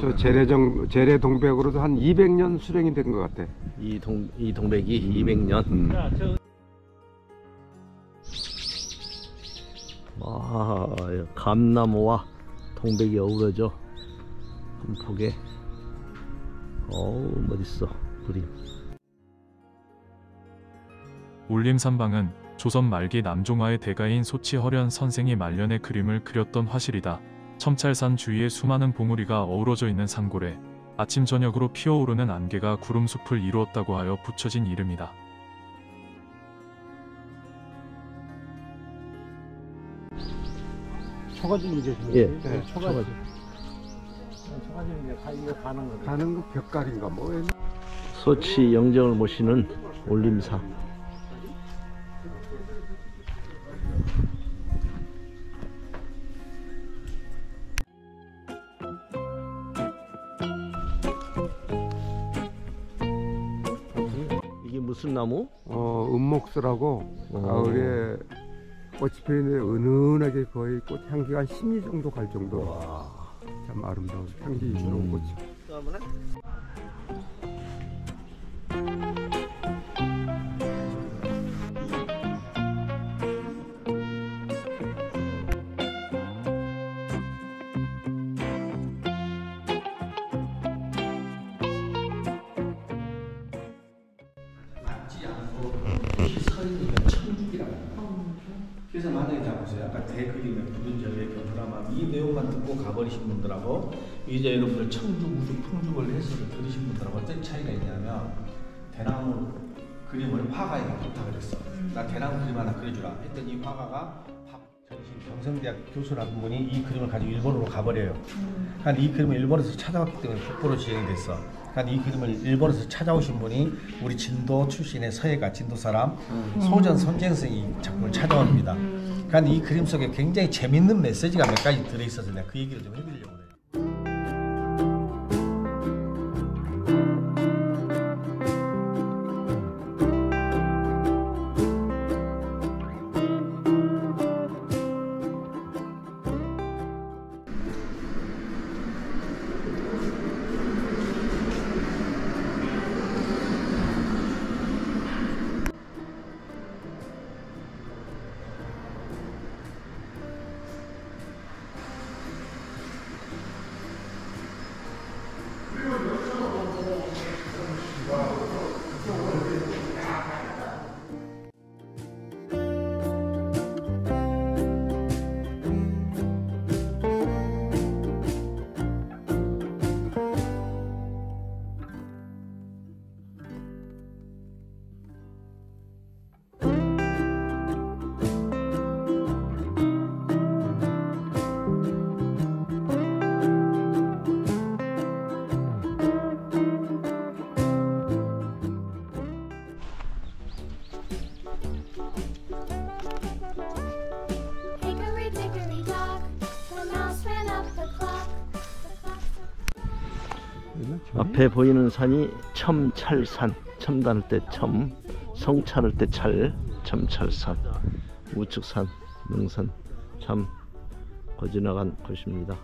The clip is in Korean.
저 재래정 재래 동백으로도 한 200년 수령이 된 것 같아. 이 동 이 동백이 200년. 음. 와, 감나무와 동백이 어우러져 한 폭에. 어우 멋있어 그림. 울림산방은 조선 말기 남종화의 대가인 소치 허련 선생이 말년에 그림을 그렸던 화실이다. 첨찰산 주위에 수많은 봉우리가 어우러져 있는 산골에 아침 저녁으로 피어오르는 안개가 구름숲을 이루었다고 하여 붙여진 이름이다. 초가집 이제 예, 네, 초가집 초가집 이제 가 이거 가는 거죠. 가는 거 벽갈인가 뭐. 소치 영정을 모시는 올림사. 무슨 나무? 어 은목수라고 어. 가을에 꽃이 피는데 은은하게 거의 꽃 향기가 한 10리 정도 갈 정도로 와. 참 아름다운 향기 좋은 음. 꽃이. 그래서 만약에 잡으세요. 아까 대그림의 저의 드라마 이 내용만 듣고 가버리신 분들하고 이제 여러분들 청주, 우주, 풍죽을 해서 들으신 분들하고 어떤 차이가 있냐면 대나무 그림을 화가에게 부탁을 했어. 나 대나무 그림 하나 그려주라. 했더니 이 화가가 경성대학 교수라는 분이 이 그림을 가지고 일본으로 가버려요. 그러니까 이 그림을 일본에서 찾아왔기 때문에 북부로 진행이 됐어. 이 그림을 일본에서 찾아오신 분이 우리 진도 출신의 서예가 진도 사람 소전 선쟁성이 작품을 찾아옵니다. 그러니까 이 그림 속에 굉장히 재밌는 메시지가 몇 가지 들어있어서 내가 그 얘기를 좀 해드리려고 해요. 앞에 보이는 산이 첨찰산. 첨단할 때 첨, 성찰할 때 찰, 첨찰산. 우측산, 명산 참 거지나간 곳입니다.